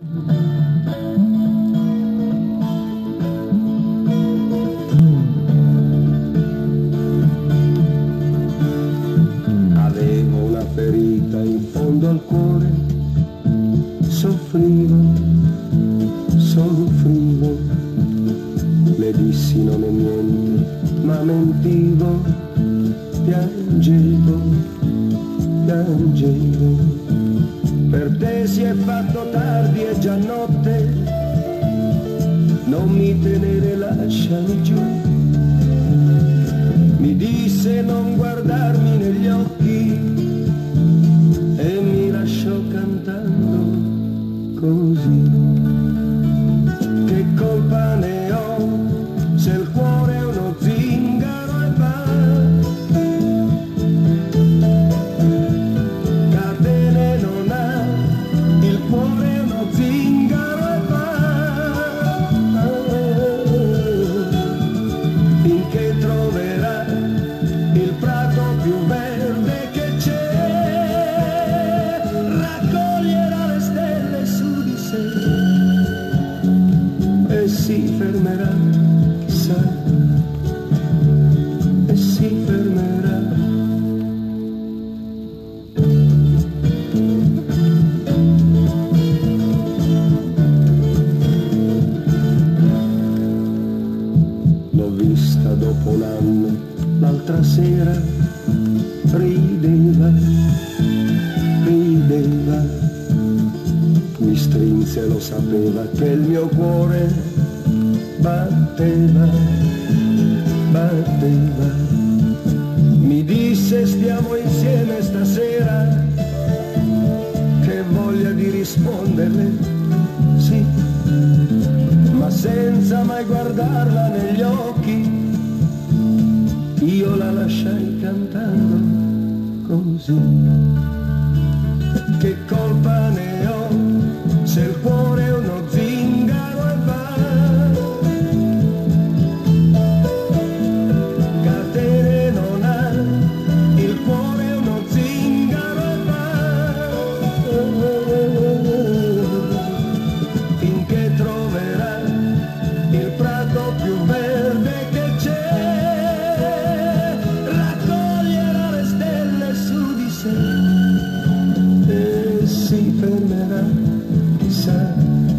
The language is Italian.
Avevo una ferita in fondo al cuore, soffrivo, soffrivo, le dissi non è niente, ma mentivo, piangevo, piangevo. Per te si è fatto tardi e già notte, non mi tenere, lasciami giù. Mi disse non guardarmi negli occhi e si fermerà, chissà, e si fermerà. L'ho vista dopo un anno, l'altra sera rideva, rideva, mi strinse lo sapeva che il mio cuore batteva, batteva, mi disse stiamo insieme stasera, che voglia di risponderle, sì. Ma senza mai guardarla negli occhi, io la lasciai cantando così. time.